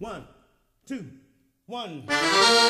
One, two, one. Ow!